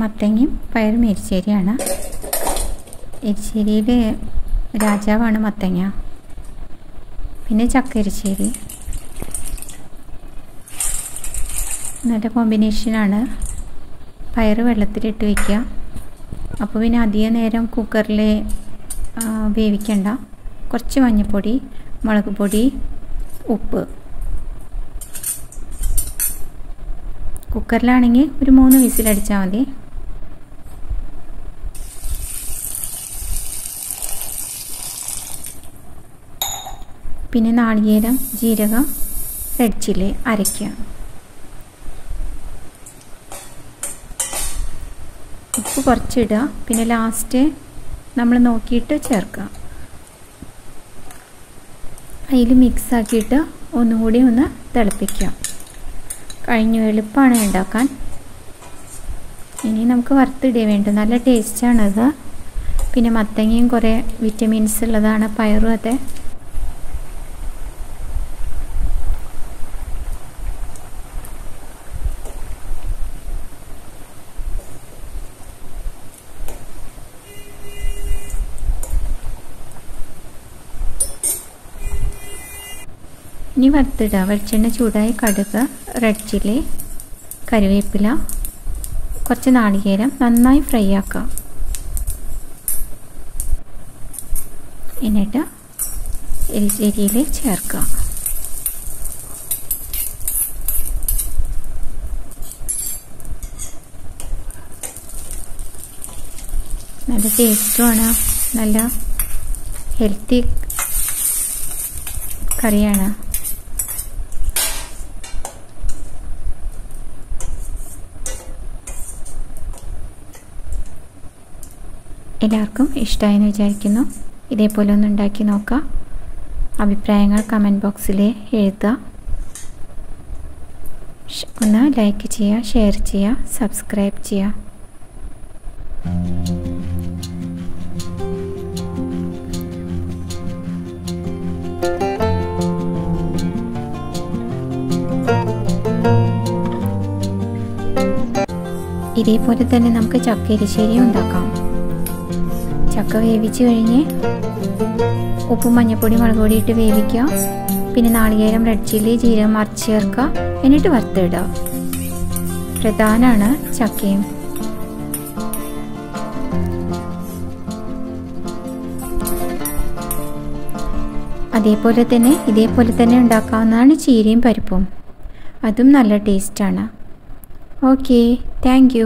മത്തങ്ങയും പയറും എരിശ്ശേരിയാണ്. എരിശ്ശേരിയിൽ രാജാവാണ് മത്തങ്ങ. പിന്നെ ചക്ക എരിശ്ശേരി. നല്ല കോമ്പിനേഷനാണ് പയറ് വെള്ളത്തിലിട്ട് വയ്ക്കുക അപ്പോൾ പിന്നെ അധിക നേരം കുക്കറിൽ വേവിക്കണ്ട. കുറച്ച് മഞ്ഞൾപ്പൊടി മുളക് പൊടി ഉപ്പ്. കുക്കറിലാണെങ്കിൽ ഒരു മൂന്ന് വിസിലടിച്ചാൽ മതി. പിന്നെ നാളികേരം ജീരകം റെഡ് ചില്ലി അരയ്ക്കുക. ഉപ്പ് കുറച്ചിടുക. പിന്നെ ലാസ്റ്റ് നമ്മൾ നോക്കിയിട്ട് ചേർക്കുക. അതിൽ മിക്സ് ആക്കിയിട്ട് ഒന്നുകൂടി ഒന്ന് തിളപ്പിക്കാം. കഴിഞ്ഞു എളുപ്പമാണ് ഉണ്ടാക്കാൻ. ഇനി നമുക്ക് വറുത്തിടേ വേണ്ട നല്ല ടേസ്റ്റാണത് പിന്നെ മത്തങ്ങയും കുറേ വിറ്റമിൻസ് ഉള്ളതാണ് പയറും അതെ. ഇനി വറുത്തിടുക. വെളിച്ചെണ്ണ ചൂടായി കടുക് റെഡ് ചില്ലി കറിവേപ്പില കുറച്ച് നാളികേരം നന്നായി ഫ്രൈ ആക്കുക. എന്നിട്ട് എരിശ്ശേരിയിൽ ചേർക്കുക. നല്ല ടേസ്റ്റുമാണ് നല്ല ഹെൽത്തി കറിയാണ്. എല്ലാവർക്കും ഇഷ്ടമായെന്ന് വിചാരിക്കുന്നു. ഇതേപോലെ ഒന്ന് ഉണ്ടാക്കി നോക്കാം. അഭിപ്രായങ്ങൾ കമന്റ് ബോക്സിൽ എഴുതുക. ഒന്ന് ലൈക്ക് ചെയ്യുക ഷെയർ ചെയ്യുക സബ്സ്ക്രൈബ് ചെയ്യുക. ഇതേപോലെ തന്നെ നമുക്ക് ചക്കരിശ്ശേരി ഉണ്ടാക്കാം. ചക്ക വേവിച്ച് കഴിഞ്ഞ് ഉപ്പും മഞ്ഞപ്പൊടി മുളക് പൊടി ഇട്ട് വേവിക്കുക. പിന്നെ നാളികേരം റെഡ് ചില്ലി ജീരകം മറിച്ച് ചേർക്കുക. എന്നിട്ട് വറുത്തിടുക. പ്രധാനമാണ് ചക്കയും. അതേപോലെ തന്നെ ഇതേപോലെ തന്നെ ഉണ്ടാക്കാവുന്നതാണ് ചീരയും പരിപ്പും. അതും നല്ല ടേസ്റ്റാണ് ഓക്കെ താങ്ക്